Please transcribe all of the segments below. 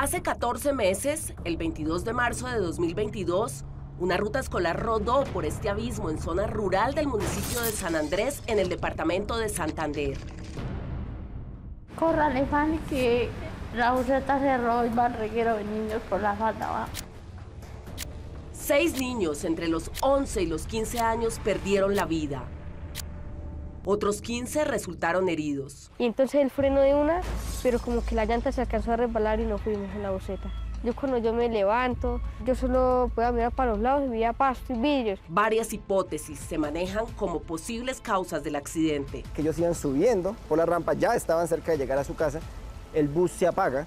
Hace 14 meses, el 22 de marzo de 2022, una ruta escolar rodó por este abismo en zona rural del municipio de San Andrés, en el departamento de Santander. Que la buseta cerró de niños por la falda Seis niños entre los 11 y los 15 años perdieron la vida. Otros 15 resultaron heridos. Y entonces el freno de una, pero como que la llanta se alcanzó a resbalar y no fuimos en la boceta. Yo cuando yo me levanto, yo solo puedo mirar para los lados y veía pasto y vidrios. Varias hipótesis se manejan como posibles causas del accidente. Que ellos iban subiendo por la rampa, ya estaban cerca de llegar a su casa, el bus se apaga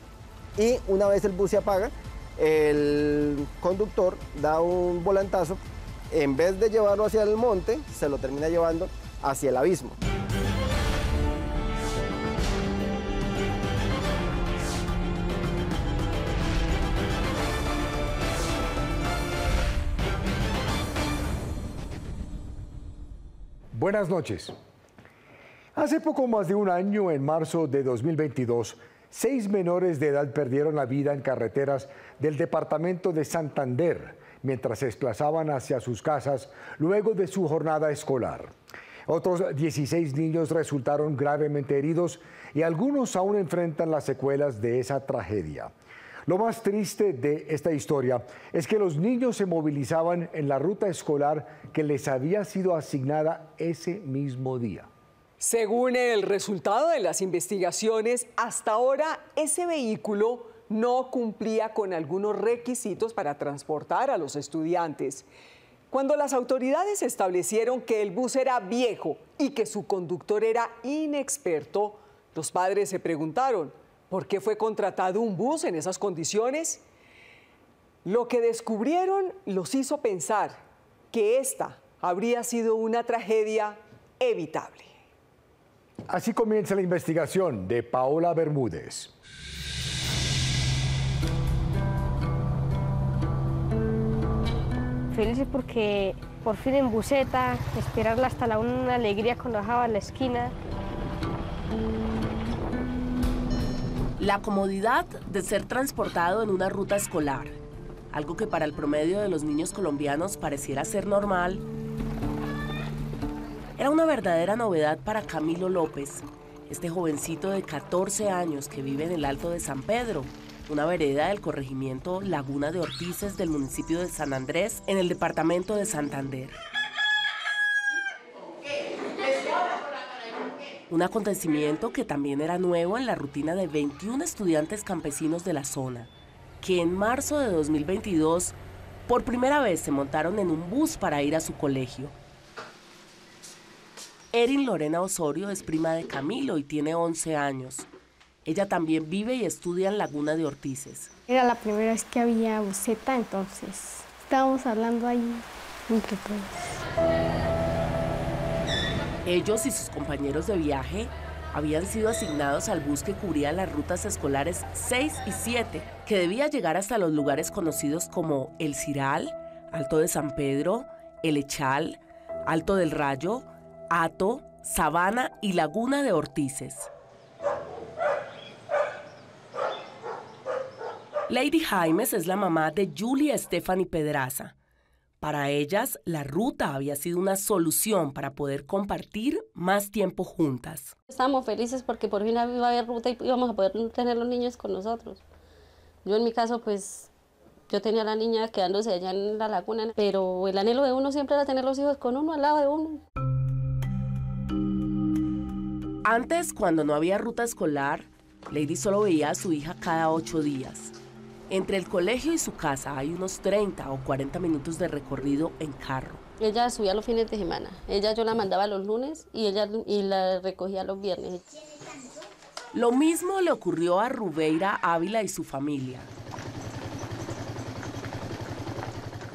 y una vez el bus se apaga, el conductor da un volantazo, en vez de llevarlo hacia el monte, se lo termina llevando hacia el abismo. Buenas noches. Hace poco más de un año, en marzo de 2022, seis menores de edad perdieron la vida en carreteras del departamento de Santander mientras se desplazaban hacia sus casas luego de su jornada escolar. Otros 16 niños resultaron gravemente heridos y algunos aún enfrentan las secuelas de esa tragedia. Lo más triste de esta historia es que los niños se movilizaban en la ruta escolar que les había sido asignada ese mismo día. Según el resultado de las investigaciones, hasta ahora ese vehículo no cumplía con algunos requisitos para transportar a los estudiantes. Cuando las autoridades establecieron que el bus era viejo y que su conductor era inexperto, los padres se preguntaron, ¿por qué fue contratado un bus en esas condiciones? Lo que descubrieron los hizo pensar que esta habría sido una tragedia evitable. Así comienza la investigación de Paola Bermúdez. Felices porque por fin en buseta, esperarla hasta la una alegría cuando bajaba a la esquina. La comodidad de ser transportado en una ruta escolar, algo que para el promedio de los niños colombianos pareciera ser normal, era una verdadera novedad para Camilo López, este jovencito de 14 años que vive en el Alto de San Pedro, una vereda del corregimiento Laguna de Ortices del municipio de San Andrés en el departamento de Santander. Un acontecimiento que también era nuevo en la rutina de 21 estudiantes campesinos de la zona, que en marzo de 2022 por primera vez se montaron en un bus para ir a su colegio. Erin Lorena Osorio es prima de Camilo y tiene 11 años. Ella también vive y estudia en Laguna de Ortices. Era la primera vez que había buceta, entonces estábamos hablando ahí entre todos. Ellos y sus compañeros de viaje habían sido asignados al bus que cubría las rutas escolares 6 y 7, que debía llegar hasta los lugares conocidos como El Ciral, Alto de San Pedro, El Echal, Alto del Rayo, Ato, Sabana y Laguna de Ortices. Lady Jaimes es la mamá de Julia Stephanie Pedraza. Para ellas, la ruta había sido una solución para poder compartir más tiempo juntas. Estábamos felices porque por fin iba a haber ruta y íbamos a poder tener los niños con nosotros. Yo en mi caso, pues, yo tenía a la niña quedándose allá en la laguna, pero el anhelo de uno siempre era tener los hijos con uno al lado de uno. Antes, cuando no había ruta escolar, Lady solo veía a su hija cada ocho días. Entre el colegio y su casa hay unos 30 o 40 minutos de recorrido en carro. Ella subía los fines de semana. Ella yo la mandaba los lunes y ella y la recogía los viernes. Lo mismo le ocurrió a Rubeira Ávila y su familia.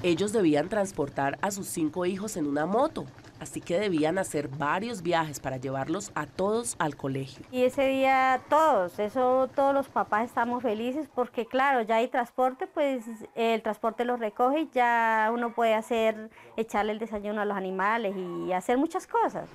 Ellos debían transportar a sus cinco hijos en una moto, así que debían hacer varios viajes para llevarlos a todos al colegio. Y ese día todos, eso todos los papás estamos felices porque claro, ya hay transporte, pues el transporte los recoge y ya uno puede hacer, echarle el desayuno a los animales y hacer muchas cosas.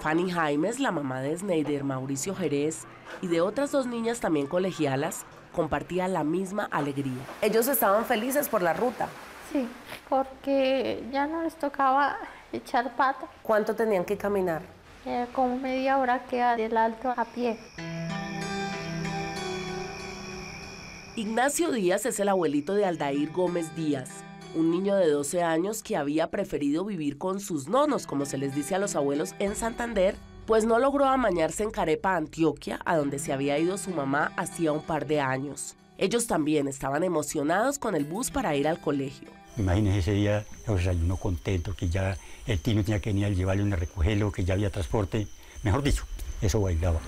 Fanny Jaimes, la mamá de Sneider, Mauricio Jerez y de otras dos niñas también colegialas, compartía la misma alegría. Ellos estaban felices por la ruta. Sí, porque ya no les tocaba echar pata. ¿Cuánto tenían que caminar? Eh, como media hora queda del alto a pie. Ignacio Díaz es el abuelito de Aldair Gómez Díaz, un niño de 12 años que había preferido vivir con sus nonos, como se les dice a los abuelos en Santander, pues no logró amañarse en Carepa, Antioquia, a donde se había ido su mamá hacía un par de años. Ellos también estaban emocionados con el bus para ir al colegio. Imagínense ese día, el desayuno contento, que ya el tío tenía que venir a llevarle a recogerlo, que ya había transporte. Mejor dicho, eso bailaba.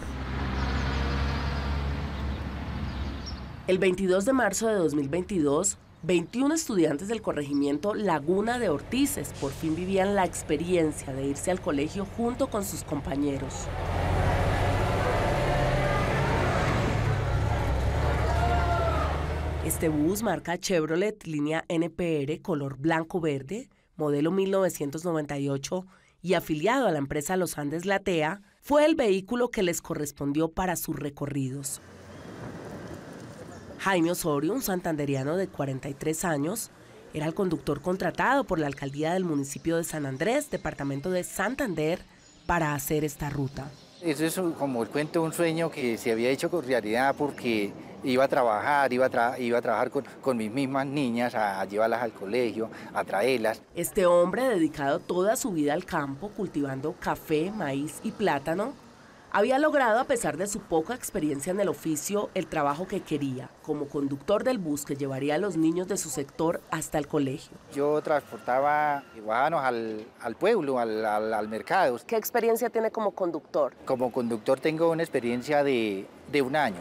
El 22 de marzo de 2022, 21 estudiantes del corregimiento Laguna de Ortices por fin vivían la experiencia de irse al colegio junto con sus compañeros. Este bus marca Chevrolet línea NPR color blanco-verde, modelo 1998 y afiliado a la empresa Los Andes Latea, fue el vehículo que les correspondió para sus recorridos. Jaime Osorio, un santanderiano de 43 años, era el conductor contratado por la alcaldía del municipio de San Andrés, departamento de Santander, para hacer esta ruta. Eso es como el cuento de un sueño que se había hecho con realidad porque iba a trabajar, iba a, a trabajar con, mis mismas niñas, a, llevarlas al colegio, a traerlas. Este hombre, dedicado toda su vida al campo, cultivando café, maíz y plátano, había logrado, a pesar de su poca experiencia en el oficio, el trabajo que quería, como conductor del bus que llevaría a los niños de su sector hasta el colegio. Yo transportaba guanos al, al pueblo, al, al, mercado. ¿Qué experiencia tiene como conductor? Como conductor tengo una experiencia de, de un año.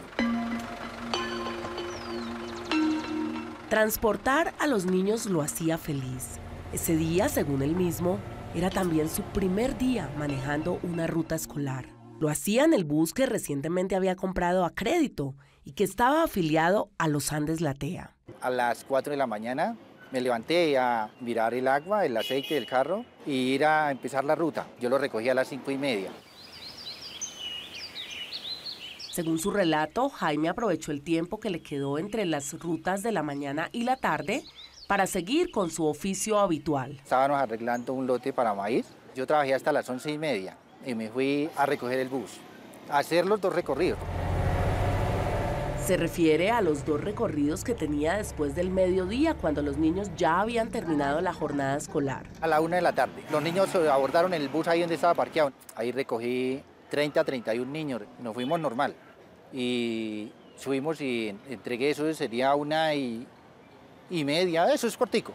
Transportar a los niños lo hacía feliz. Ese día, según él mismo, era también su primer día manejando una ruta escolar. Lo hacía en el bus que recientemente había comprado a crédito y que estaba afiliado a los Andes Latea. A las 4 de la mañana me levanté a mirar el agua, el aceite del carro y ir a empezar la ruta. Yo lo recogí a las 5 y media. Según su relato, Jaime aprovechó el tiempo que le quedó entre las rutas de la mañana y la tarde para seguir con su oficio habitual. Estábamos arreglando un lote para maíz. Yo trabajé hasta las 11 y media y me fui a recoger el bus, a hacer los dos recorridos. Se refiere a los dos recorridos que tenía después del mediodía, cuando los niños ya habían terminado la jornada escolar. A la una de la tarde. Los niños abordaron el bus ahí donde estaba parqueado. Ahí recogí 30, 31 niños. Nos fuimos normal. Y subimos y entregué eso, sería una y, y media. Eso es cortico.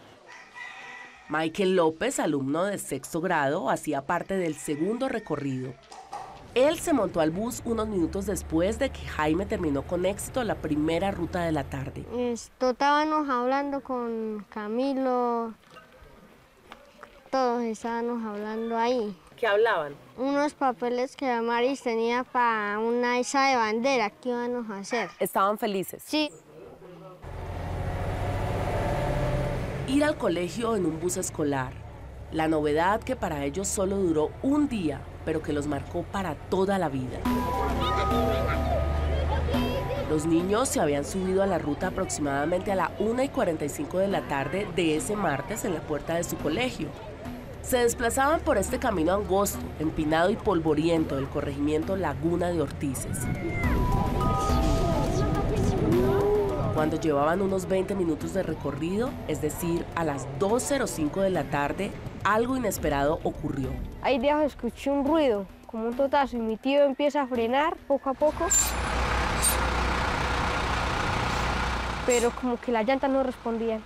Michael López, alumno de sexto grado, hacía parte del segundo recorrido. Él se montó al bus unos minutos después de que Jaime terminó con éxito la primera ruta de la tarde. estábamos hablando con Camilo, todos estábamos hablando ahí. ¿Qué hablaban? Unos papeles que Maris tenía para una isa de bandera que íbamos a hacer. ¿Estaban felices? Sí. Ir al colegio en un bus escolar. La novedad que para ellos solo duró un día, pero que los marcó para toda la vida. Los niños se habían subido a la ruta aproximadamente a la 1 y 45 de la tarde de ese martes en la puerta de su colegio. Se desplazaban por este camino angosto, empinado y polvoriento del corregimiento Laguna de Ortices. Cuando llevaban unos 20 minutos de recorrido, es decir, a las 2.05 de la tarde, algo inesperado ocurrió. Ahí de escuché un ruido, como un totazo, y mi tío empieza a frenar poco a poco. Pero como que las llantas no respondían.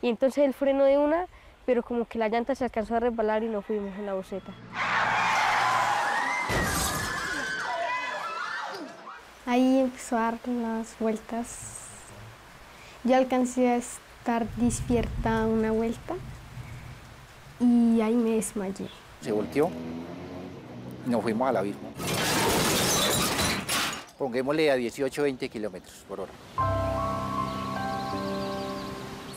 Y entonces el freno de una, pero como que la llanta se alcanzó a resbalar y nos fuimos en la boceta. Ahí empezó a dar unas vueltas yo alcancé a estar despierta una vuelta y ahí me desmayé. Se volteó y nos fuimos al abismo. Pongámosle a 18 20 kilómetros por hora.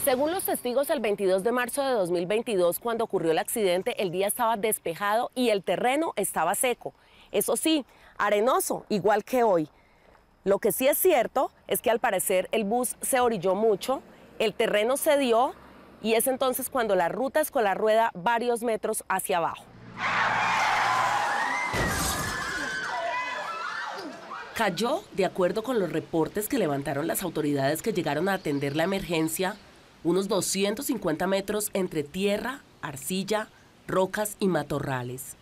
Según los testigos, el 22 de marzo de 2022, cuando ocurrió el accidente, el día estaba despejado y el terreno estaba seco. Eso sí, arenoso, igual que hoy. Lo que sí es cierto es que al parecer el bus se orilló mucho, el terreno se dio y es entonces cuando la ruta escolar rueda varios metros hacia abajo. Cayó, de acuerdo con los reportes que levantaron las autoridades que llegaron a atender la emergencia, unos 250 metros entre tierra, arcilla, rocas y matorrales.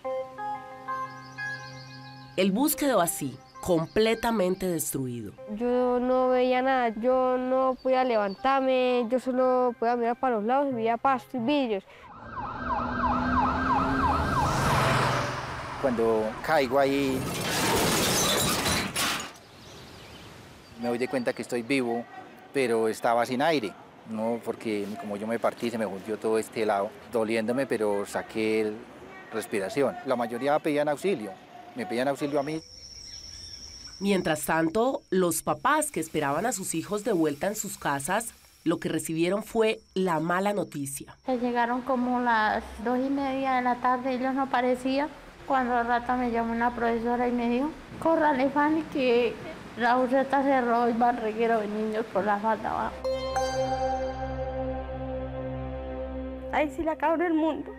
El bus quedó así, completamente destruido. Yo no veía nada, yo no podía levantarme, yo solo podía mirar para los lados y veía pasto y vidrios. Cuando caigo ahí, me doy de cuenta que estoy vivo, pero estaba sin aire. No, porque como yo me partí, se me hundió todo este lado, doliéndome, pero saqué respiración. La mayoría pedían auxilio, me pedían auxilio a mí. Mientras tanto, los papás que esperaban a sus hijos de vuelta en sus casas, lo que recibieron fue la mala noticia. Llegaron como las dos y media de la tarde, ellos no aparecían. Cuando al rato me llamó una profesora y me dijo, córrale Fanny que la buseta cerró y van reguero de niños por la falda abajo. Ahí sí le acabó el mundo.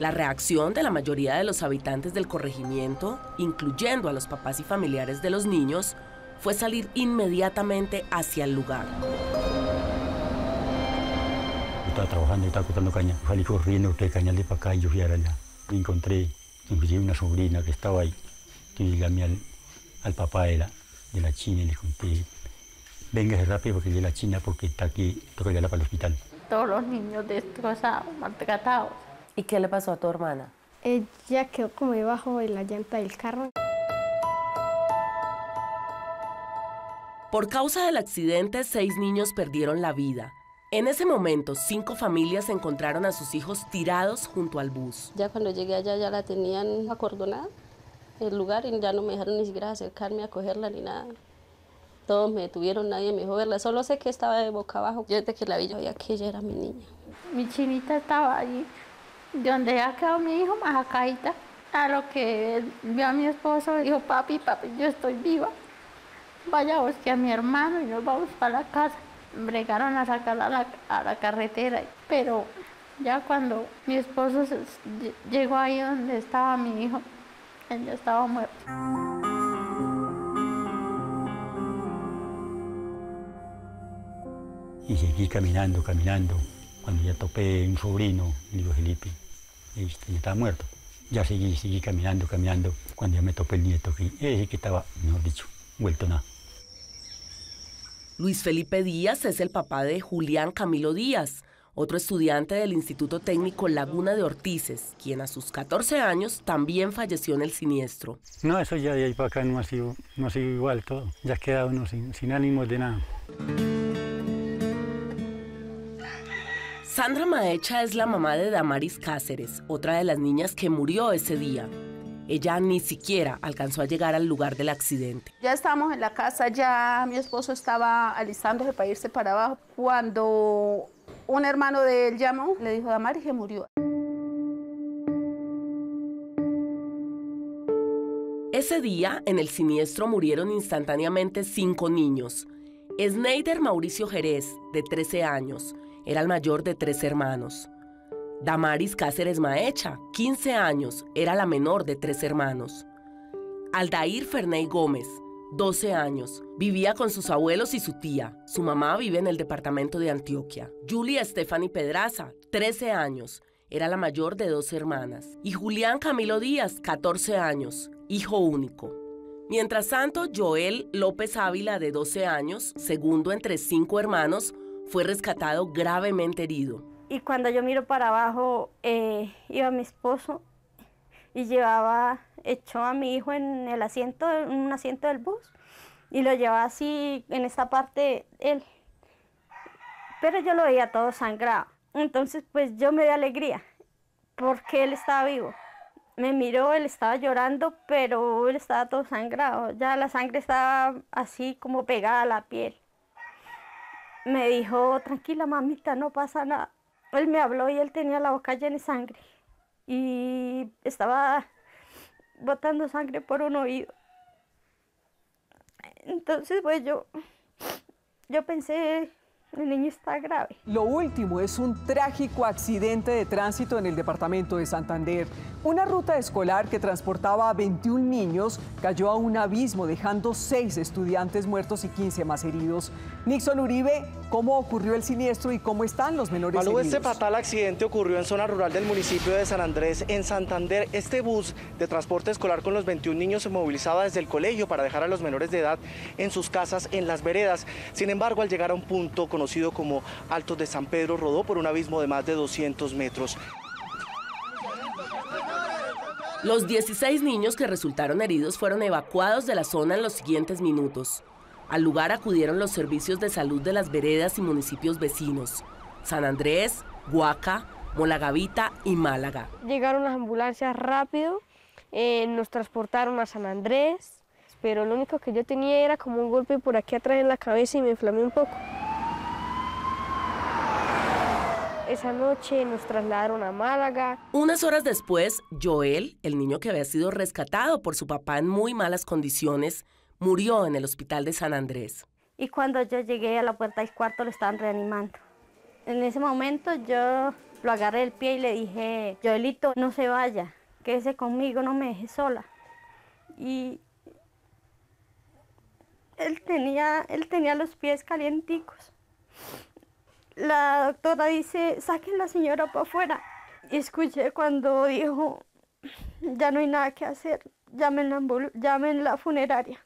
La reacción de la mayoría de los habitantes del corregimiento, incluyendo a los papás y familiares de los niños, fue salir inmediatamente hacia el lugar. Yo estaba trabajando y estaba cortando caña. Salí corriendo el cañal de para acá y yo fui a allá. Me encontré inclusive una sobrina que estaba ahí. Y llamé al, al papá de la, de la China y le conté, véngase rápido porque de la China porque está aquí, toca llevarla para el hospital. Todos los niños destrozados, maltratados. ¿Y qué le pasó a tu hermana? Ella quedó como debajo de la llanta del carro. Por causa del accidente, seis niños perdieron la vida. En ese momento, cinco familias encontraron a sus hijos tirados junto al bus. Ya cuando llegué allá ya la tenían acordonada el lugar y ya no me dejaron ni siquiera acercarme a cogerla ni nada. Todos me detuvieron, nadie me dejó verla. Solo sé que estaba de boca abajo. Yo desde que la vi, yo veía que ella era mi niña. Mi chinita estaba allí, donde ha quedado mi hijo, acá. A lo que vio a mi esposo, dijo, papi, papi, yo estoy viva. Vaya buscar a mi hermano y nos vamos para la casa. Bregaron a sacarla a la, carretera, pero ya cuando mi esposo llegó ahí donde estaba mi hijo, él ya estaba muerto. Y seguí caminando, caminando. Cuando ya topé un sobrino, le digo Felipe, y este, ya estaba muerto. Ya seguí, seguí caminando, caminando. Cuando ya me topé el nieto, que ese que estaba, mejor dicho, vuelto nada. Luis Felipe Díaz es el papá de Julián Camilo Díaz, otro estudiante del Instituto Técnico Laguna de Ortices, quien a sus 14 años también falleció en el siniestro. No, eso ya de ahí para acá no ha sido, no ha sido igual todo. Ya queda uno sin, sin ánimos de nada. Sandra Maecha es la mamá de Damaris Cáceres, otra de las niñas que murió ese día. Ella ni siquiera alcanzó a llegar al lugar del accidente. Ya estábamos en la casa, ya mi esposo estaba alistándose para irse para abajo, cuando un hermano de él llamó, le dijo a Damaris que murió. Ese día, en el siniestro, murieron instantáneamente cinco niños. Sneider Mauricio Jerez, de 13 años, era el mayor de tres hermanos. Damaris Cáceres Maecha, 15 años, era la menor de tres hermanos. Aldair Ferney Gómez, 12 años, vivía con sus abuelos y su tía. Su mamá vive en el departamento de Antioquia. Julia Stephanie Pedraza, 13 años, era la mayor de dos hermanas. Y Julián Camilo Díaz, 14 años, hijo único. Mientras tanto, Joel López Ávila, de 12 años, segundo entre cinco hermanos, fue rescatado gravemente herido. Y cuando yo miro para abajo, eh, iba mi esposo y llevaba, echó a mi hijo en el asiento, en un asiento del bus, y lo llevaba así en esta parte él. Pero yo lo veía todo sangrado. Entonces, pues yo me di alegría, porque él estaba vivo. Me miró, él estaba llorando, pero él estaba todo sangrado. Ya la sangre estaba así como pegada a la piel. Me dijo, tranquila mamita, no pasa nada. Él me habló y él tenía la boca llena de sangre y estaba botando sangre por un oído. Entonces, pues yo, yo pensé, el niño está grave. Lo último es un trágico accidente de tránsito en el departamento de Santander. Una ruta escolar que transportaba a 21 niños cayó a un abismo dejando 6 estudiantes muertos y 15 más heridos. Nixon Uribe, ¿cómo ocurrió el siniestro y cómo están los menores Malú, heridos? este fatal accidente ocurrió en zona rural del municipio de San Andrés, en Santander. Este bus de transporte escolar con los 21 niños se movilizaba desde el colegio para dejar a los menores de edad en sus casas en las veredas. Sin embargo, al llegar a un punto conocido como Altos de San Pedro, rodó por un abismo de más de 200 metros. Los 16 niños que resultaron heridos fueron evacuados de la zona en los siguientes minutos. Al lugar acudieron los servicios de salud de las veredas y municipios vecinos, San Andrés, Huaca, Molagavita y Málaga. Llegaron las ambulancias rápido, eh, nos transportaron a San Andrés, pero lo único que yo tenía era como un golpe por aquí atrás en la cabeza y me inflamé un poco. Esa noche nos trasladaron a Málaga. Unas horas después, Joel, el niño que había sido rescatado por su papá en muy malas condiciones, murió en el hospital de San Andrés. Y cuando yo llegué a la puerta del cuarto lo estaban reanimando. En ese momento yo lo agarré del pie y le dije, Joelito, no se vaya, quédese conmigo, no me deje sola. Y él tenía, él tenía los pies calienticos. La doctora dice, saquen la señora para afuera. Y escuché cuando dijo, ya no hay nada que hacer, llamen la, funeraria.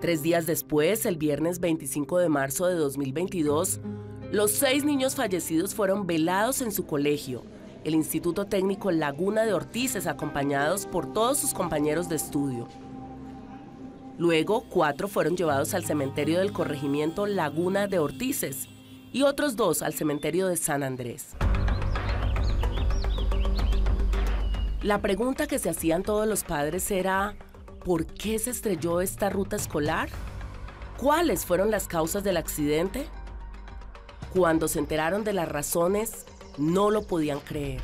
Tres días después, el viernes 25 de marzo de 2022, los seis niños fallecidos fueron velados en su colegio, el Instituto Técnico Laguna de Ortices, acompañados por todos sus compañeros de estudio. Luego, cuatro fueron llevados al cementerio del corregimiento Laguna de Ortices y otros dos al cementerio de San Andrés. La pregunta que se hacían todos los padres era, ¿por qué se estrelló esta ruta escolar? ¿Cuáles fueron las causas del accidente? Cuando se enteraron de las razones, no lo podían creer.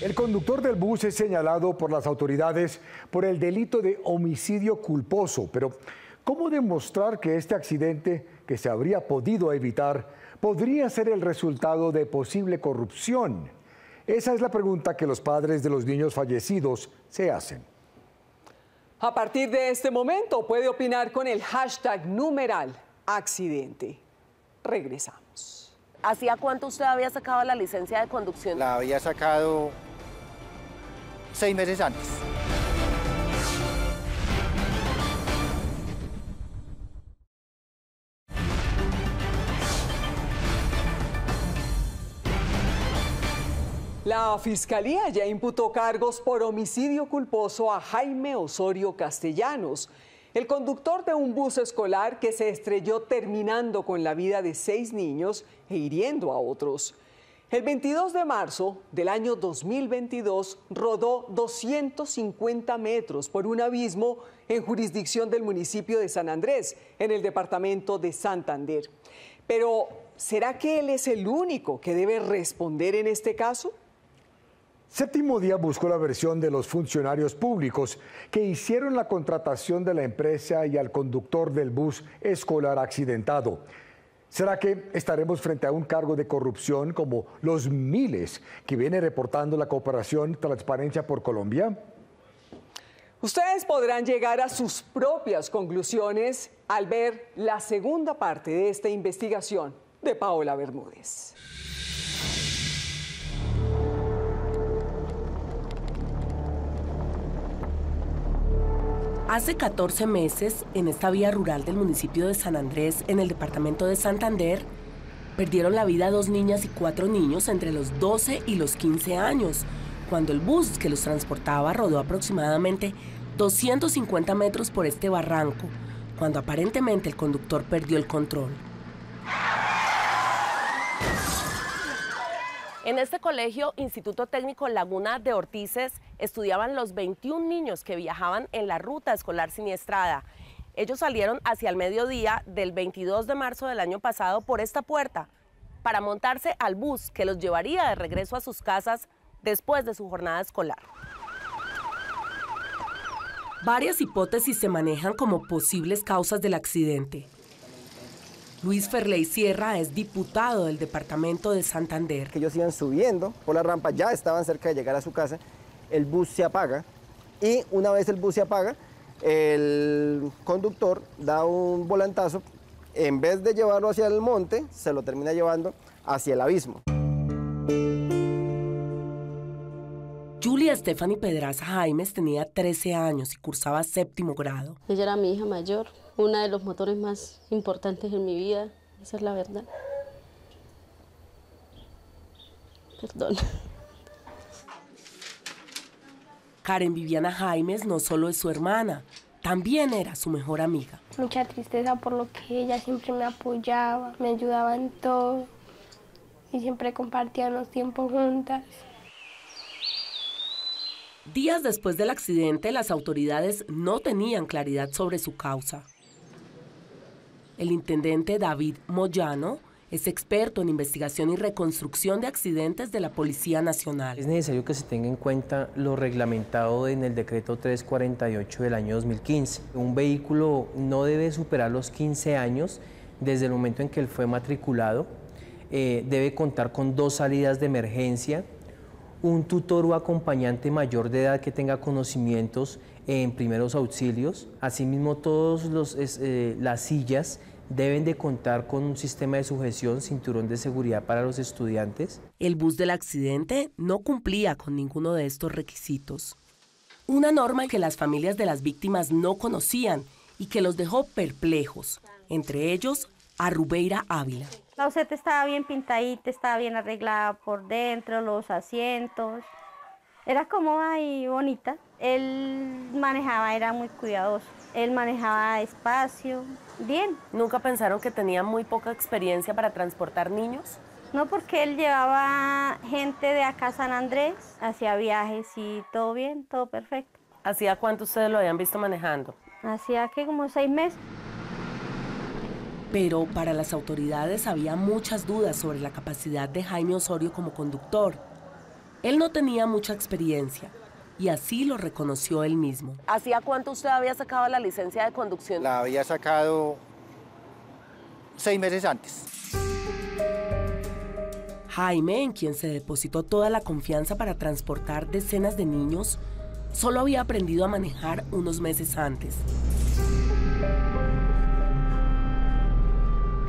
El conductor del bus es señalado por las autoridades por el delito de homicidio culposo, pero ¿cómo demostrar que este accidente que se habría podido evitar podría ser el resultado de posible corrupción? Esa es la pregunta que los padres de los niños fallecidos se hacen. A partir de este momento puede opinar con el hashtag numeral accidente. Regresamos. ¿Hacía cuánto usted había sacado la licencia de conducción? La había sacado seis meses antes. La Fiscalía ya imputó cargos por homicidio culposo a Jaime Osorio Castellanos, el conductor de un bus escolar que se estrelló terminando con la vida de seis niños e hiriendo a otros. El 22 de marzo del año 2022 rodó 250 metros por un abismo en jurisdicción del municipio de San Andrés, en el departamento de Santander. Pero, ¿será que él es el único que debe responder en este caso? Séptimo Día buscó la versión de los funcionarios públicos que hicieron la contratación de la empresa y al conductor del bus escolar accidentado. ¿Será que estaremos frente a un cargo de corrupción como los miles que viene reportando la cooperación Transparencia por Colombia? Ustedes podrán llegar a sus propias conclusiones al ver la segunda parte de esta investigación de Paola Bermúdez. Hace 14 meses, en esta vía rural del municipio de San Andrés, en el departamento de Santander, perdieron la vida dos niñas y cuatro niños entre los 12 y los 15 años, cuando el bus que los transportaba rodó aproximadamente 250 metros por este barranco, cuando aparentemente el conductor perdió el control. En este colegio, Instituto Técnico Laguna de Ortices, estudiaban los 21 niños que viajaban en la ruta escolar siniestrada. Ellos salieron hacia el mediodía del 22 de marzo del año pasado por esta puerta para montarse al bus que los llevaría de regreso a sus casas después de su jornada escolar. Varias hipótesis se manejan como posibles causas del accidente. Luis Ferley Sierra es diputado del departamento de Santander. Que ellos iban subiendo por la rampa, ya estaban cerca de llegar a su casa, el bus se apaga y una vez el bus se apaga, el conductor da un volantazo, en vez de llevarlo hacia el monte, se lo termina llevando hacia el abismo. Julia Stephanie Pedraza Jaimes tenía 13 años y cursaba séptimo grado. Ella era mi hija mayor, una de los motores más importantes en mi vida, esa es la verdad. Perdón. Karen Viviana Jaimes no solo es su hermana, también era su mejor amiga. Mucha tristeza por lo que ella siempre me apoyaba, me ayudaba en todo y siempre compartían los tiempos juntas. Días después del accidente, las autoridades no tenían claridad sobre su causa. El intendente David Moyano es experto en investigación y reconstrucción de accidentes de la Policía Nacional. Es necesario que se tenga en cuenta lo reglamentado en el decreto 348 del año 2015. Un vehículo no debe superar los 15 años desde el momento en que él fue matriculado. Eh, debe contar con dos salidas de emergencia, un tutor o acompañante mayor de edad que tenga conocimientos en primeros auxilios. Asimismo, todas eh, las sillas deben de contar con un sistema de sujeción, cinturón de seguridad para los estudiantes. El bus del accidente no cumplía con ninguno de estos requisitos. Una norma que las familias de las víctimas no conocían y que los dejó perplejos, entre ellos a Rubeira Ávila. La oseta estaba bien pintadita, estaba bien arreglada por dentro, los asientos. Era cómoda y bonita. Él manejaba, era muy cuidadoso. Él manejaba despacio, bien. ¿Nunca pensaron que tenía muy poca experiencia para transportar niños? No, porque él llevaba gente de acá a San Andrés, hacía viajes y todo bien, todo perfecto. ¿Hacía cuánto ustedes lo habían visto manejando? Hacía que como seis meses. Pero para las autoridades había muchas dudas sobre la capacidad de Jaime Osorio como conductor. Él no tenía mucha experiencia y así lo reconoció él mismo. ¿Hacía cuánto usted había sacado la licencia de conducción? La había sacado seis meses antes. Jaime, en quien se depositó toda la confianza para transportar decenas de niños, solo había aprendido a manejar unos meses antes.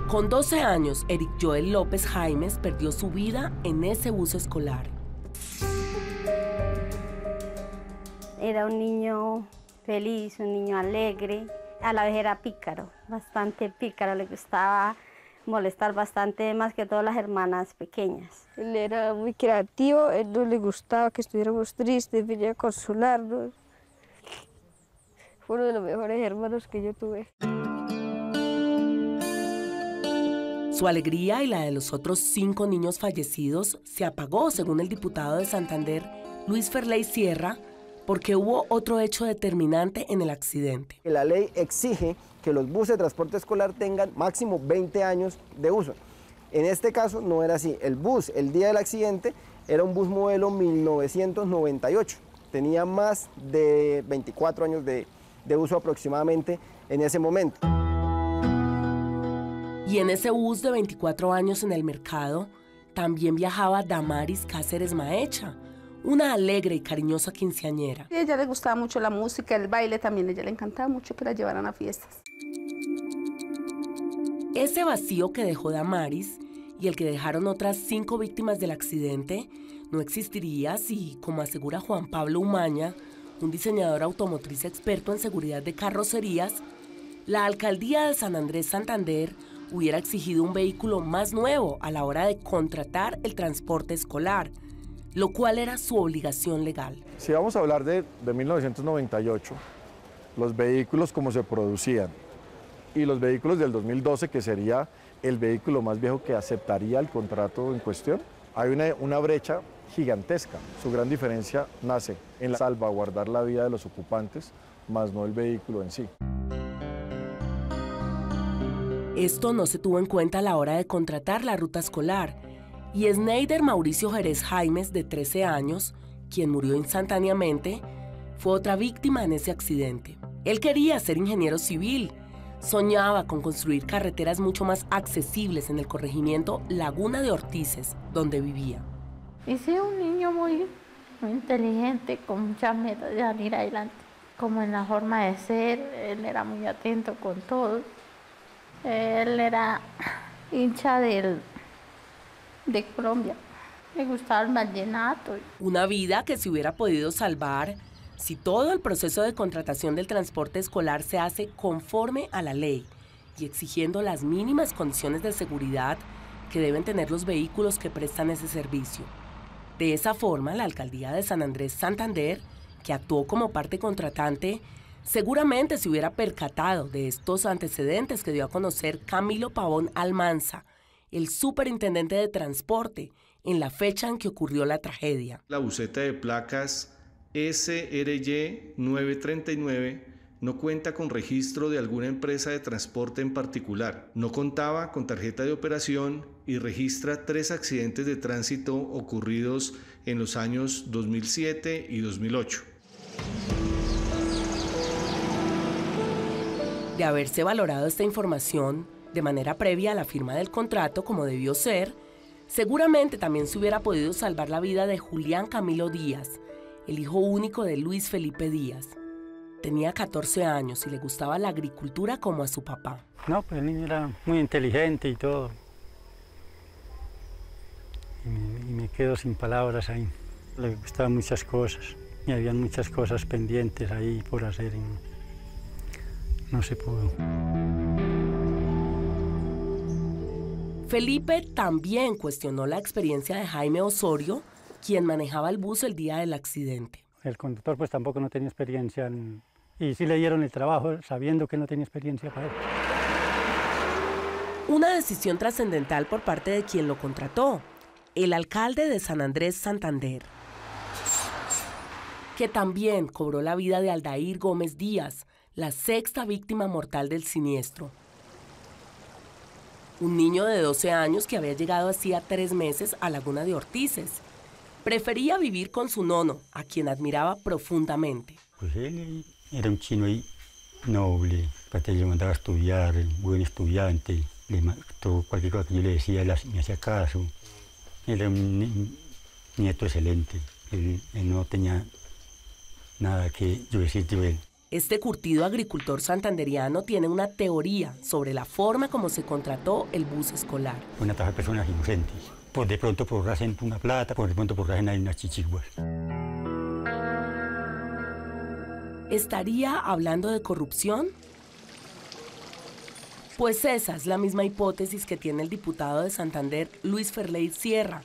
Con 12 años, Eric Joel López Jaimes perdió su vida en ese bus escolar. Era un niño feliz, un niño alegre, a la vez era pícaro, bastante pícaro, le gustaba molestar bastante más que todas las hermanas pequeñas. Él era muy creativo, a él no le gustaba que estuviéramos tristes, venía a consolarnos. Fue uno de los mejores hermanos que yo tuve. Su alegría y la de los otros cinco niños fallecidos se apagó, según el diputado de Santander, Luis Ferley Sierra, porque hubo otro hecho determinante en el accidente. La ley exige que los buses de transporte escolar tengan máximo 20 años de uso. En este caso no era así. El bus, el día del accidente, era un bus modelo 1998. Tenía más de 24 años de, de uso aproximadamente en ese momento. Y en ese bus de 24 años en el mercado también viajaba Damaris Cáceres Maecha, una alegre y cariñosa quinceañera. A ella le gustaba mucho la música, el baile también, a ella le encantaba mucho que la llevaran a fiestas. Ese vacío que dejó Damaris y el que dejaron otras cinco víctimas del accidente no existiría si, como asegura Juan Pablo Umaña, un diseñador automotriz experto en seguridad de carrocerías, la alcaldía de San Andrés Santander hubiera exigido un vehículo más nuevo a la hora de contratar el transporte escolar, lo cual era su obligación legal. Si vamos a hablar de, de 1998, los vehículos como se producían y los vehículos del 2012, que sería el vehículo más viejo que aceptaría el contrato en cuestión, hay una, una brecha gigantesca. Su gran diferencia nace en salvaguardar la vida de los ocupantes, más no el vehículo en sí. Esto no se tuvo en cuenta a la hora de contratar la ruta escolar, y Snyder Mauricio Jerez Jaimes, de 13 años, quien murió instantáneamente, fue otra víctima en ese accidente. Él quería ser ingeniero civil, soñaba con construir carreteras mucho más accesibles en el corregimiento Laguna de Ortices, donde vivía. Sí, un niño muy, muy inteligente, con muchas metas de salir adelante. Como en la forma de ser, él era muy atento con todo. Él era hincha del, de Colombia. Me gustaba el vallenato. Una vida que se hubiera podido salvar si todo el proceso de contratación del transporte escolar se hace conforme a la ley y exigiendo las mínimas condiciones de seguridad que deben tener los vehículos que prestan ese servicio. De esa forma, la alcaldía de San Andrés Santander, que actuó como parte contratante, seguramente se hubiera percatado de estos antecedentes que dio a conocer Camilo Pavón Almanza, el superintendente de transporte, en la fecha en que ocurrió la tragedia. La buceta de placas SRY 939 no cuenta con registro de alguna empresa de transporte en particular, no contaba con tarjeta de operación y registra tres accidentes de tránsito ocurridos en los años 2007 y 2008. De haberse valorado esta información de manera previa a la firma del contrato como debió ser, seguramente también se hubiera podido salvar la vida de Julián Camilo Díaz, el hijo único de Luis Felipe Díaz. Tenía 14 años y le gustaba la agricultura como a su papá. No, pues el niño era muy inteligente y todo. Y me, quedo sin palabras ahí. Le gustaban muchas cosas y habían muchas cosas pendientes ahí por hacer no se pudo. Felipe también cuestionó la experiencia de Jaime Osorio, quien manejaba el bus el día del accidente. El conductor pues tampoco no tenía experiencia en- y sí le dieron el trabajo sabiendo que no tenía experiencia para él. Una decisión trascendental por parte de quien lo contrató, el alcalde de San Andrés Santander, que también cobró la vida de Aldair Gómez Díaz, la sexta víctima mortal del siniestro. Un niño de 12 años que había llegado hacía tres meses a Laguna de Ortices. Prefería vivir con su nono, a quien admiraba profundamente. Pues él era un chino ahí noble, aparte le mandaba a estudiar, buen estudiante, le todo, cualquier cosa que yo le decía, hac- me hacía caso. Era un ni- nieto excelente, él, él no tenía nada que yo decir de él. Este curtido agricultor santanderiano tiene una teoría sobre la forma como se contrató el bus escolar. Una taja de personas inocentes. Pues de pronto por hacen una plata, por de pronto por hacen ahí unas chichiguas. ¿Estaría hablando de corrupción? Pues esa es la misma hipótesis que tiene el diputado de Santander, Luis Ferley Sierra,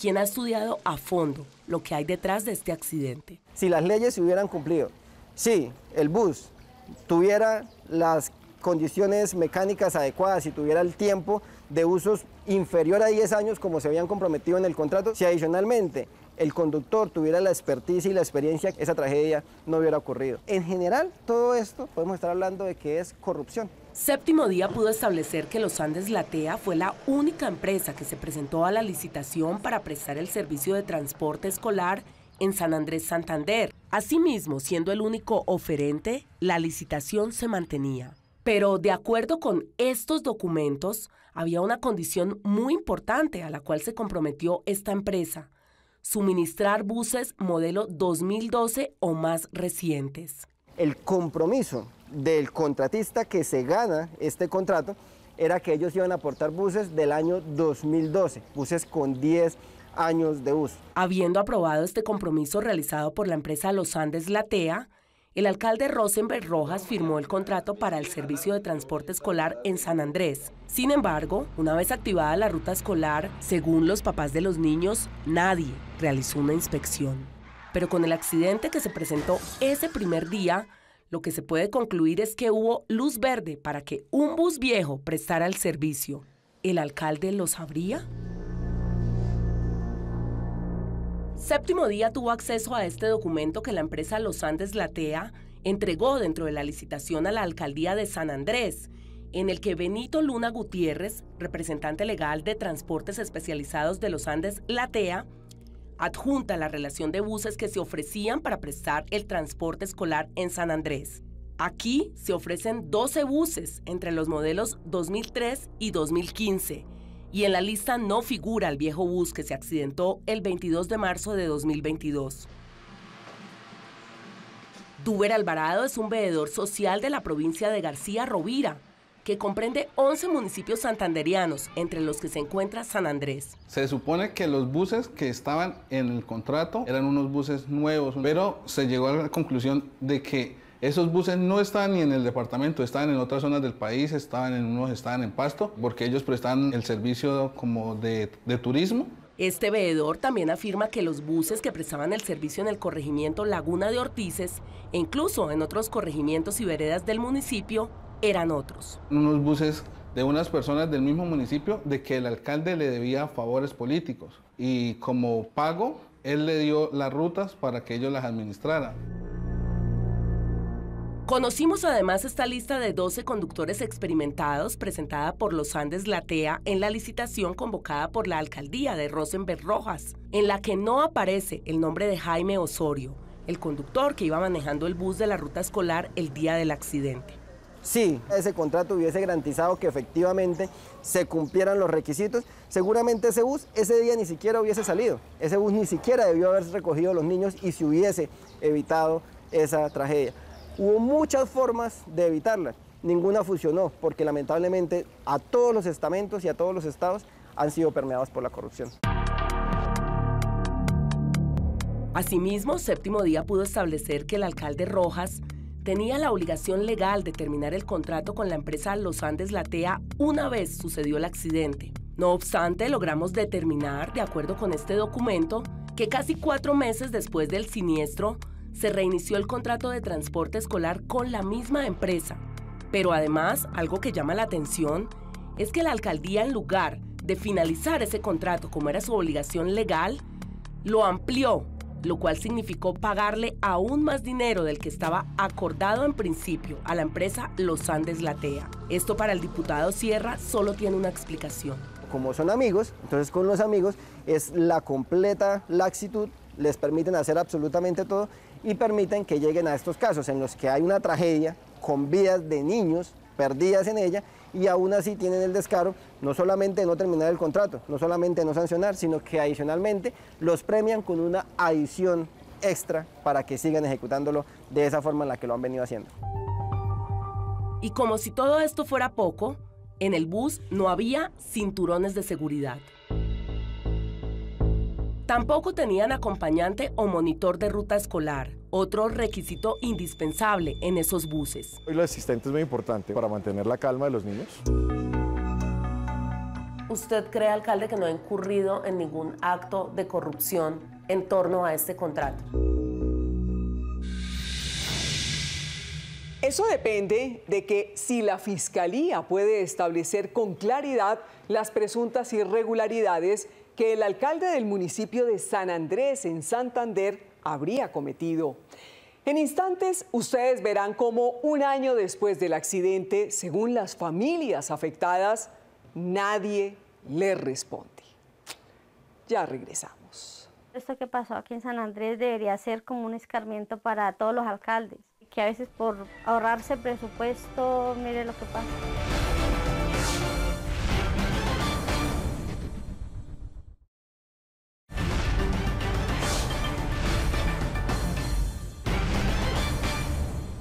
quien ha estudiado a fondo lo que hay detrás de este accidente. Si las leyes se hubieran cumplido, si el bus tuviera las condiciones mecánicas adecuadas y tuviera el tiempo de usos inferior a 10 años como se habían comprometido en el contrato, si adicionalmente el conductor tuviera la experticia y la experiencia, esa tragedia no hubiera ocurrido. En general, todo esto podemos estar hablando de que es corrupción. Séptimo Día pudo establecer que Los Andes Latea fue la única empresa que se presentó a la licitación para prestar el servicio de transporte escolar en San Andrés Santander. Asimismo, siendo el único oferente, la licitación se mantenía. Pero de acuerdo con estos documentos, había una condición muy importante a la cual se comprometió esta empresa, suministrar buses modelo 2012 o más recientes. El compromiso del contratista que se gana este contrato era que ellos iban a aportar buses del año 2012, buses con 10 años de uso. Habiendo aprobado este compromiso realizado por la empresa Los Andes Latea, el alcalde Rosenberg Rojas firmó el contrato para el servicio de transporte escolar en San Andrés. Sin embargo, una vez activada la ruta escolar, según los papás de los niños, nadie realizó una inspección. Pero con el accidente que se presentó ese primer día, lo que se puede concluir es que hubo luz verde para que un bus viejo prestara el servicio. ¿El alcalde lo sabría? Séptimo Día tuvo acceso a este documento que la empresa Los Andes Latea entregó dentro de la licitación a la alcaldía de San Andrés, en el que Benito Luna Gutiérrez, representante legal de Transportes Especializados de Los Andes Latea, adjunta la relación de buses que se ofrecían para prestar el transporte escolar en San Andrés. Aquí se ofrecen 12 buses entre los modelos 2003 y 2015 y en la lista no figura el viejo bus que se accidentó el 22 de marzo de 2022. Duber Alvarado es un veedor social de la provincia de García Rovira, que comprende 11 municipios santanderianos, entre los que se encuentra San Andrés. Se supone que los buses que estaban en el contrato eran unos buses nuevos, pero se llegó a la conclusión de que esos buses no estaban ni en el departamento, estaban en otras zonas del país, estaban en unos estaban en Pasto, porque ellos prestaban el servicio como de, de turismo. Este veedor también afirma que los buses que prestaban el servicio en el corregimiento Laguna de Ortices e incluso en otros corregimientos y veredas del municipio eran otros. Unos buses de unas personas del mismo municipio de que el alcalde le debía favores políticos y como pago él le dio las rutas para que ellos las administraran. Conocimos además esta lista de 12 conductores experimentados presentada por los Andes Latea en la licitación convocada por la alcaldía de Rosenberg Rojas, en la que no aparece el nombre de Jaime Osorio, el conductor que iba manejando el bus de la ruta escolar el día del accidente. Si ese contrato hubiese garantizado que efectivamente se cumplieran los requisitos, seguramente ese bus ese día ni siquiera hubiese salido. Ese bus ni siquiera debió haber recogido a los niños y se hubiese evitado esa tragedia. Hubo muchas formas de evitarla, ninguna funcionó, porque lamentablemente a todos los estamentos y a todos los estados han sido permeados por la corrupción. Asimismo, Séptimo Día pudo establecer que el alcalde Rojas tenía la obligación legal de terminar el contrato con la empresa Los Andes Latea una vez sucedió el accidente. No obstante, logramos determinar, de acuerdo con este documento, que casi cuatro meses después del siniestro, se reinició el contrato de transporte escolar con la misma empresa. Pero además, algo que llama la atención es que la alcaldía, en lugar de finalizar ese contrato como era su obligación legal, lo amplió, lo cual significó pagarle aún más dinero del que estaba acordado en principio a la empresa Los Andes Latea. Esto para el diputado Sierra solo tiene una explicación. Como son amigos, entonces con los amigos es la completa laxitud, les permiten hacer absolutamente todo y permiten que lleguen a estos casos en los que hay una tragedia con vidas de niños perdidas en ella y aún así tienen el descaro no solamente de no terminar el contrato, no solamente de no sancionar, sino que adicionalmente los premian con una adición extra para que sigan ejecutándolo de esa forma en la que lo han venido haciendo. Y como si todo esto fuera poco, en el bus no había cinturones de seguridad. Tampoco tenían acompañante o monitor de ruta escolar, otro requisito indispensable en esos buses. Hoy el asistente es muy importante para mantener la calma de los niños. ¿Usted cree, alcalde, que no ha incurrido en ningún acto de corrupción en torno a este contrato? Eso depende de que si la Fiscalía puede establecer con claridad las presuntas irregularidades que el alcalde del municipio de San Andrés, en Santander, habría cometido. En instantes, ustedes verán cómo un año después del accidente, según las familias afectadas, nadie le responde. Ya regresamos. Esto que pasó aquí en San Andrés debería ser como un escarmiento para todos los alcaldes, que a veces por ahorrarse presupuesto, mire lo que pasa.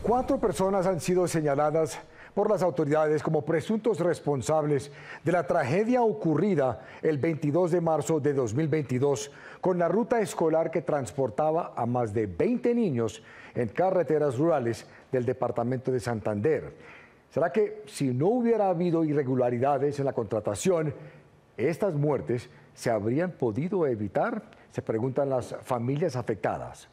Cuatro personas han sido señaladas por las autoridades como presuntos responsables de la tragedia ocurrida el 22 de marzo de 2022 con la ruta escolar que transportaba a más de 20 niños en carreteras rurales del departamento de Santander. ¿Será que si no hubiera habido irregularidades en la contratación, estas muertes se habrían podido evitar? Se preguntan las familias afectadas.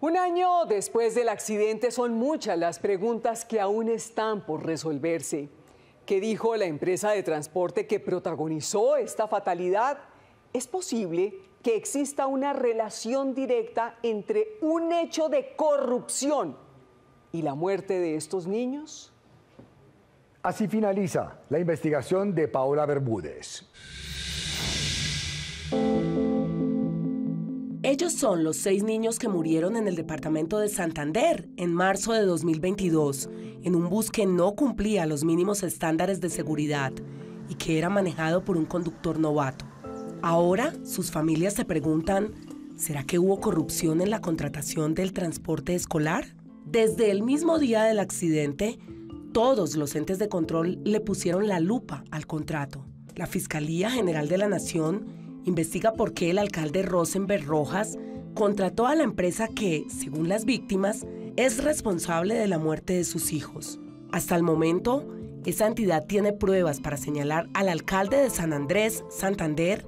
Un año después del accidente son muchas las preguntas que aún están por resolverse. ¿Qué dijo la empresa de transporte que protagonizó esta fatalidad? ¿Es posible que exista una relación directa entre un hecho de corrupción y la muerte de estos niños? Así finaliza la investigación de Paola Bermúdez. Ellos son los seis niños que murieron en el departamento de Santander en marzo de 2022, en un bus que no cumplía los mínimos estándares de seguridad y que era manejado por un conductor novato. Ahora sus familias se preguntan, ¿será que hubo corrupción en la contratación del transporte escolar? Desde el mismo día del accidente, todos los entes de control le pusieron la lupa al contrato. La Fiscalía General de la Nación investiga por qué el alcalde Rosenberg Rojas contrató a la empresa que, según las víctimas, es responsable de la muerte de sus hijos. Hasta el momento, esa entidad tiene pruebas para señalar al alcalde de San Andrés, Santander,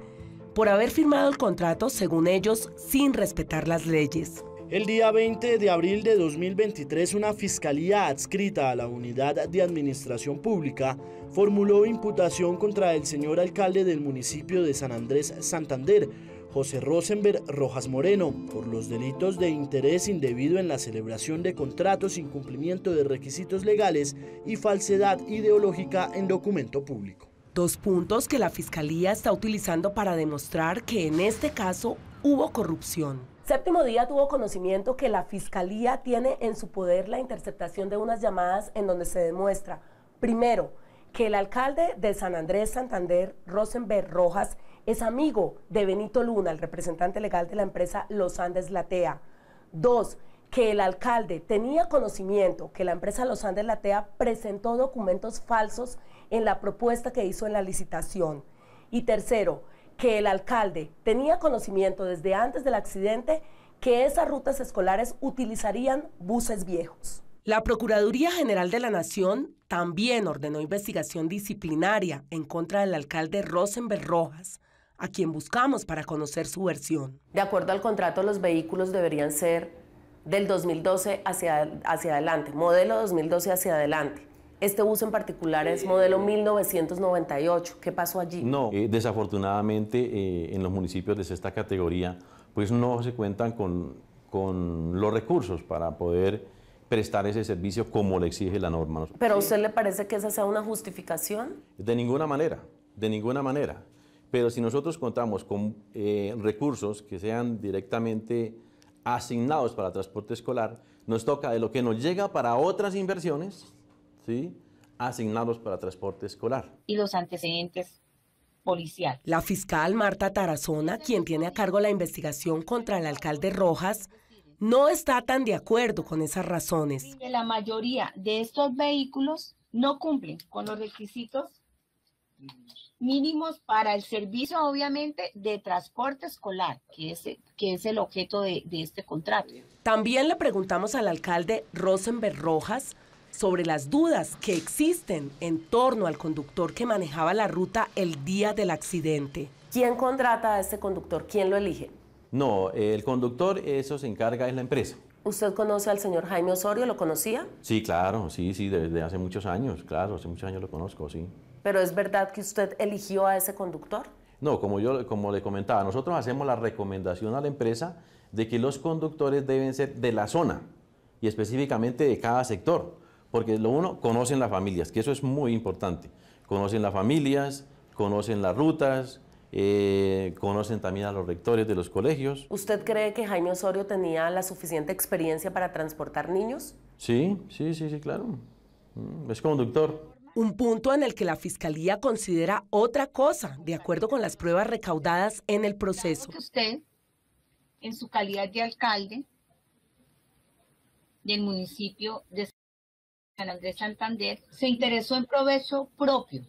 por haber firmado el contrato, según ellos, sin respetar las leyes. El día 20 de abril de 2023, una fiscalía adscrita a la Unidad de Administración Pública formuló imputación contra el señor alcalde del municipio de San Andrés Santander, José Rosenberg Rojas Moreno, por los delitos de interés indebido en la celebración de contratos, incumplimiento de requisitos legales y falsedad ideológica en documento público. Dos puntos que la Fiscalía está utilizando para demostrar que en este caso hubo corrupción. Séptimo Día tuvo conocimiento que la Fiscalía tiene en su poder la interceptación de unas llamadas en donde se demuestra, primero, que el alcalde de San Andrés Santander, Rosenberg Rojas, es amigo de Benito Luna, el representante legal de la empresa Los Andes Latea. Dos, que el alcalde tenía conocimiento que la empresa Los Andes Latea presentó documentos falsos en la propuesta que hizo en la licitación. Y tercero, que el alcalde tenía conocimiento desde antes del accidente que esas rutas escolares utilizarían buses viejos. La Procuraduría General de la Nación también ordenó investigación disciplinaria en contra del alcalde Rosenberg Rojas, a quien buscamos para conocer su versión. De acuerdo al contrato, los vehículos deberían ser del 2012 hacia, hacia adelante, modelo 2012 hacia adelante. Este bus en particular es modelo 1998. ¿Qué pasó allí? No, eh, desafortunadamente eh, en los municipios de esta categoría pues no se cuentan con, con los recursos para poder prestar ese servicio como le exige la norma. ¿Pero a usted le parece que esa sea una justificación? De ninguna manera, de ninguna manera. Pero si nosotros contamos con eh, recursos que sean directamente asignados para transporte escolar, nos toca de lo que nos llega para otras inversiones, ¿sí? asignados para transporte escolar. Y los antecedentes policiales. La fiscal Marta Tarazona, quien tiene a cargo la investigación contra el alcalde Rojas, no está tan de acuerdo con esas razones. La mayoría de estos vehículos no cumplen con los requisitos mínimos para el servicio, obviamente, de transporte escolar, que es, que es el objeto de, de este contrato. También le preguntamos al alcalde Rosenberg Rojas sobre las dudas que existen en torno al conductor que manejaba la ruta el día del accidente. ¿Quién contrata a este conductor? ¿Quién lo elige? No, el conductor, eso se encarga es la empresa. ¿Usted conoce al señor Jaime Osorio? ¿Lo conocía? Sí, claro, sí, sí, desde hace muchos años, claro, hace muchos años lo conozco, sí. ¿Pero es verdad que usted eligió a ese conductor? No, como yo como le comentaba, nosotros hacemos la recomendación a la empresa de que los conductores deben ser de la zona y específicamente de cada sector porque lo uno, conocen las familias, que eso es muy importante. Conocen las familias, conocen las rutas, eh, conocen también a los rectores de los colegios. ¿Usted cree que Jaime Osorio tenía la suficiente experiencia para transportar niños? Sí, sí, sí, sí, claro. Mm, es conductor. Un punto en el que la Fiscalía considera otra cosa, de acuerdo con las pruebas recaudadas en el proceso. Usted, en su calidad de alcalde del municipio de San Andrés Santander, se interesó en provecho propio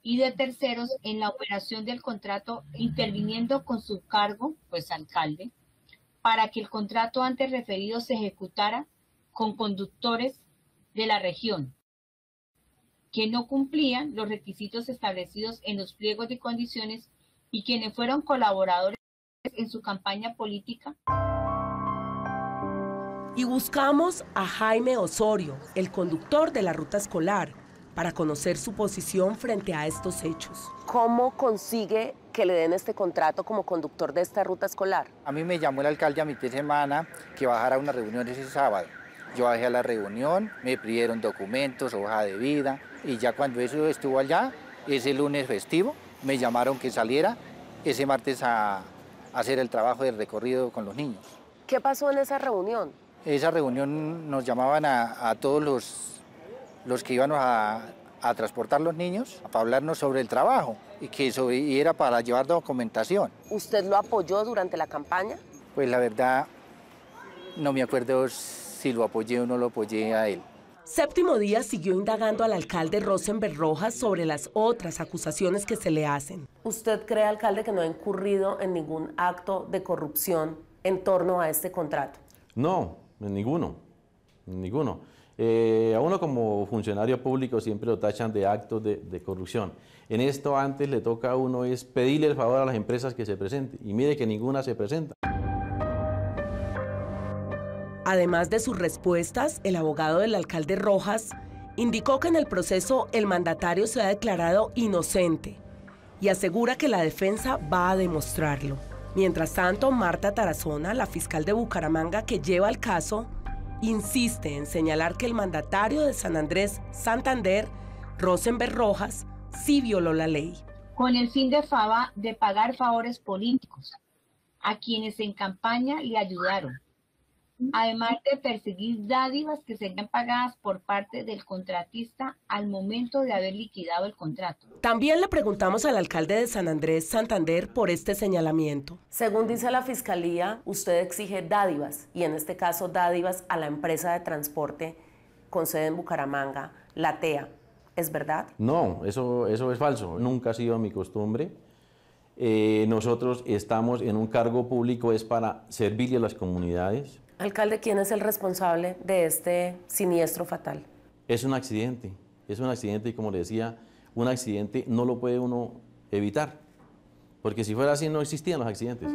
y de terceros en la operación del contrato, interviniendo con su cargo, pues alcalde, para que el contrato antes referido se ejecutara con conductores de la región, que no cumplían los requisitos establecidos en los pliegos de condiciones y quienes fueron colaboradores en su campaña política y buscamos a Jaime Osorio, el conductor de la ruta escolar, para conocer su posición frente a estos hechos. ¿Cómo consigue que le den este contrato como conductor de esta ruta escolar? A mí me llamó el alcalde a mitad de semana que bajara a una reunión ese sábado. Yo bajé a la reunión, me pidieron documentos, hoja de vida, y ya cuando eso estuvo allá, ese lunes festivo, me llamaron que saliera ese martes a, hacer el trabajo del recorrido con los niños. ¿Qué pasó en esa reunión? Esa reunión nos llamaban a, todos los, los que iban a, a, transportar los niños para hablarnos sobre el trabajo y que eso era para llevar documentación. ¿Usted lo apoyó durante la campaña? Pues la verdad no me acuerdo si lo apoyé o no lo apoyé a él. Séptimo Día siguió indagando al alcalde Rosenberg Rojas sobre las otras acusaciones que se le hacen. ¿Usted cree, alcalde, que no ha incurrido en ningún acto de corrupción en torno a este contrato? No, ninguno, ninguno. Eh, a uno como funcionario público siempre lo tachan de actos de, de, corrupción. En esto antes le toca a uno es pedirle el favor a las empresas que se presenten y mire que ninguna se presenta. Además de sus respuestas, el abogado del alcalde Rojas indicó que en el proceso el mandatario se ha declarado inocente y asegura que la defensa va a demostrarlo. Mientras tanto, Marta Tarazona, la fiscal de Bucaramanga que lleva el caso, insiste en señalar que el mandatario de San Andrés Santander, Rosenberg Rojas, sí violó la ley. Con el fin de de pagar favores políticos a quienes en campaña le ayudaron además de perseguir dádivas que serían pagadas por parte del contratista al momento de haber liquidado el contrato. También le preguntamos al alcalde de San Andrés Santander por este señalamiento. Según dice la Fiscalía, usted exige dádivas, y en este caso dádivas a la empresa de transporte con sede en Bucaramanga, la TEA. ¿Es verdad? No, eso, eso es falso. Nunca ha sido mi costumbre. Eh, nosotros estamos en un cargo público, es para servirle a las comunidades, Alcalde, ¿quién es el responsable de este siniestro fatal? Es un accidente, es un accidente y como le decía, un accidente no lo puede uno evitar, porque si fuera así no existían los accidentes.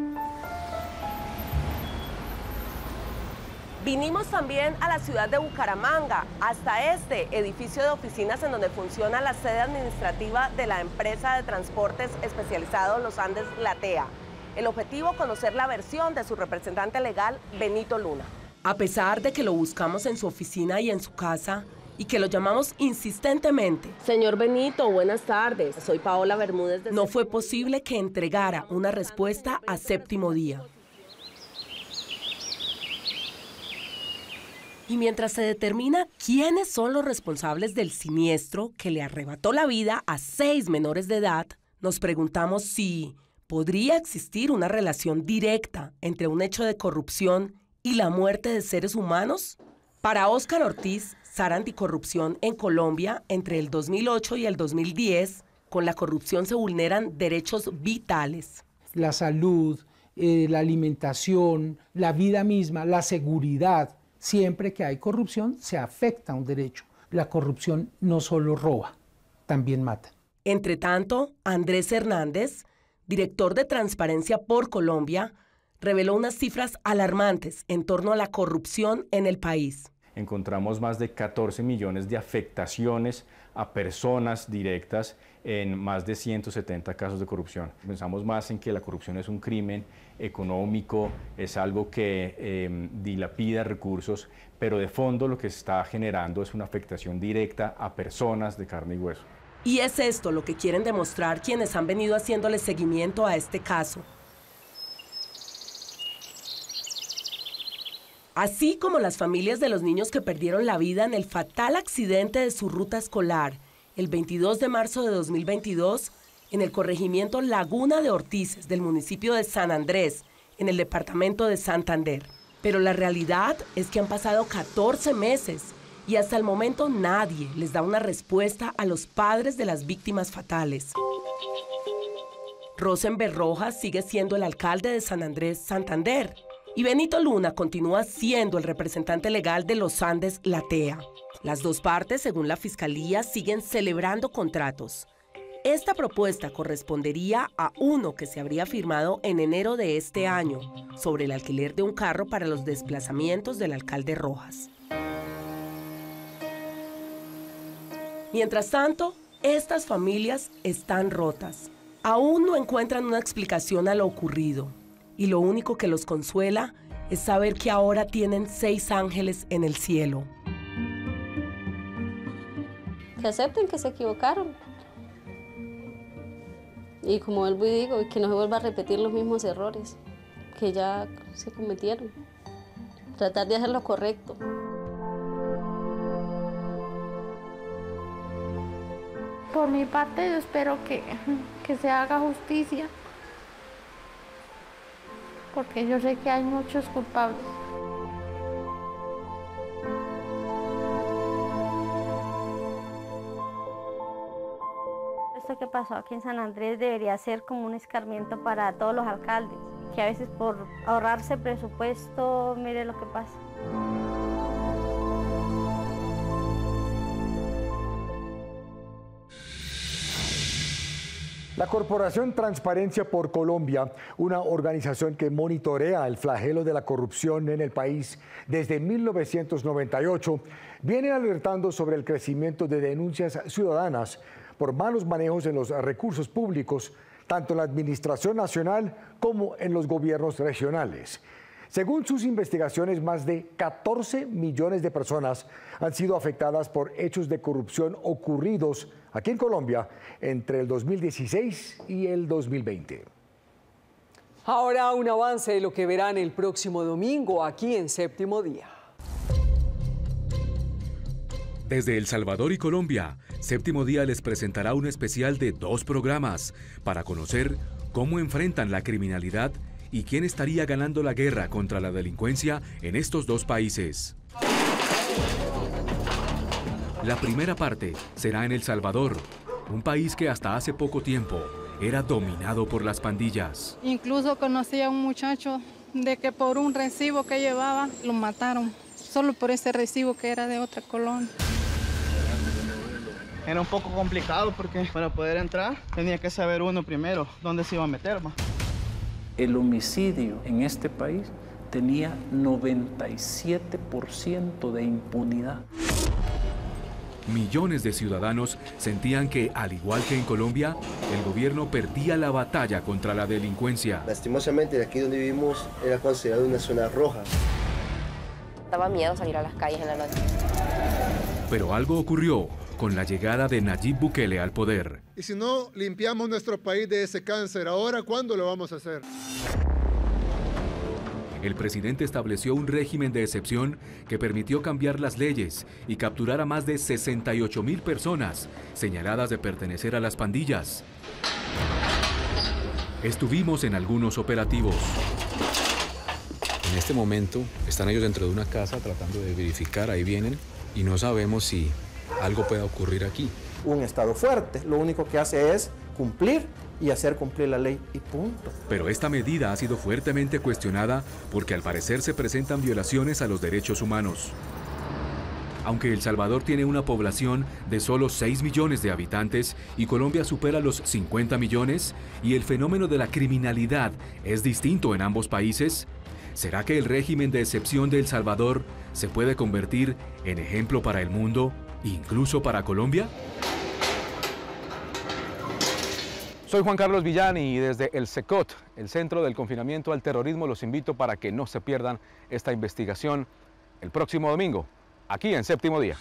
Vinimos también a la ciudad de Bucaramanga, hasta este edificio de oficinas en donde funciona la sede administrativa de la empresa de transportes especializado Los Andes Latea. El objetivo, conocer la versión de su representante legal, Benito Luna. A pesar de que lo buscamos en su oficina y en su casa, y que lo llamamos insistentemente. Señor Benito, buenas tardes. Soy Paola Bermúdez. De... No fue posible que entregara una respuesta a séptimo día. Y mientras se determina quiénes son los responsables del siniestro que le arrebató la vida a seis menores de edad, nos preguntamos si ¿Podría existir una relación directa entre un hecho de corrupción y la muerte de seres humanos? Para Óscar Ortiz, SAR Anticorrupción en Colombia, entre el 2008 y el 2010, con la corrupción se vulneran derechos vitales. La salud, eh, la alimentación, la vida misma, la seguridad. Siempre que hay corrupción, se afecta un derecho. La corrupción no solo roba, también mata. Entre tanto, Andrés Hernández, director de Transparencia por Colombia, reveló unas cifras alarmantes en torno a la corrupción en el país. Encontramos más de 14 millones de afectaciones a personas directas en más de 170 casos de corrupción. Pensamos más en que la corrupción es un crimen económico, es algo que em, dilapida recursos, pero de fondo lo que se está generando es una afectación directa a personas de carne y hueso. Y es esto lo que quieren demostrar quienes han venido haciéndole seguimiento a este caso. Así como las familias de los niños que perdieron la vida en el fatal accidente de su ruta escolar el 22 de marzo de 2022 en el corregimiento Laguna de Ortiz del municipio de San Andrés, en el departamento de Santander. Pero la realidad es que han pasado 14 meses y hasta el momento nadie les da una respuesta a los padres de las víctimas fatales. Rosenberg Rojas sigue siendo el alcalde de San Andrés Santander y Benito Luna continúa siendo el representante legal de los Andes Latea. Las dos partes, según la Fiscalía, siguen celebrando contratos. Esta propuesta correspondería a uno que se habría firmado en enero de este año sobre el alquiler de un carro para los desplazamientos del alcalde Rojas. Mientras tanto, estas familias están rotas. Aún no encuentran una explicación a lo ocurrido y lo único que los consuela es saber que ahora tienen seis ángeles en el cielo. Que acepten que se equivocaron. Y como vuelvo y digo, que no se vuelva a repetir los mismos errores que ya se cometieron. Tratar de hacer lo correcto. Por mi parte yo espero que, que se haga justicia, porque yo sé que hay muchos culpables. Esto que pasó aquí en San Andrés debería ser como un escarmiento para todos los alcaldes, que a veces por ahorrarse presupuesto, mire lo que pasa. La Corporación Transparencia por Colombia, una organización que monitorea el flagelo de la corrupción en el país desde 1998, viene alertando sobre el crecimiento de denuncias ciudadanas por malos manejos en los recursos públicos, tanto en la Administración Nacional como en los gobiernos regionales. Según sus investigaciones, más de 14 millones de personas han sido afectadas por hechos de corrupción ocurridos aquí en Colombia entre el 2016 y el 2020. Ahora un avance de lo que verán el próximo domingo aquí en Séptimo Día. Desde El Salvador y Colombia, Séptimo Día les presentará un especial de dos programas para conocer cómo enfrentan la criminalidad y quién estaría ganando la guerra contra la delincuencia en estos dos países. La primera parte será en El Salvador, un país que hasta hace poco tiempo era dominado por las pandillas. Incluso conocí a un muchacho de que por un recibo que llevaba lo mataron, solo por ese recibo que era de otra colonia. Era un poco complicado porque para poder entrar tenía que saber uno primero dónde se iba a meter. El homicidio en este país tenía 97% de impunidad. Millones de ciudadanos sentían que, al igual que en Colombia, el gobierno perdía la batalla contra la delincuencia. Lastimosamente, aquí donde vivimos era considerado una zona roja. Daba miedo salir a las calles en la noche. Pero algo ocurrió con la llegada de Nayib Bukele al poder. Y si no limpiamos nuestro país de ese cáncer, ahora, ¿cuándo lo vamos a hacer? El presidente estableció un régimen de excepción que permitió cambiar las leyes y capturar a más de 68 mil personas señaladas de pertenecer a las pandillas. Estuvimos en algunos operativos. En este momento están ellos dentro de una casa tratando de verificar, ahí vienen, y no sabemos si algo pueda ocurrir aquí. Un Estado fuerte lo único que hace es cumplir y hacer cumplir la ley y punto. Pero esta medida ha sido fuertemente cuestionada porque al parecer se presentan violaciones a los derechos humanos. Aunque El Salvador tiene una población de solo 6 millones de habitantes y Colombia supera los 50 millones y el fenómeno de la criminalidad es distinto en ambos países, ¿será que el régimen de excepción de El Salvador se puede convertir en ejemplo para el mundo, incluso para Colombia? Soy Juan Carlos Villani y desde el SECOT, el Centro del Confinamiento al Terrorismo, los invito para que no se pierdan esta investigación el próximo domingo, aquí en Séptimo Día.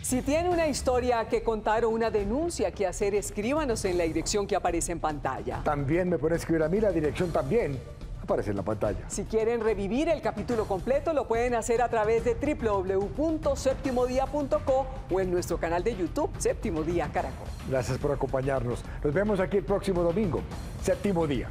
Si tiene una historia que contar o una denuncia que hacer, escríbanos en la dirección que aparece en pantalla. También me puede escribir a mí la dirección también aparece en la pantalla. Si quieren revivir el capítulo completo, lo pueden hacer a través de www.septimodia.co o en nuestro canal de YouTube, Séptimo Día Caracol. Gracias por acompañarnos. Nos vemos aquí el próximo domingo, Séptimo Día.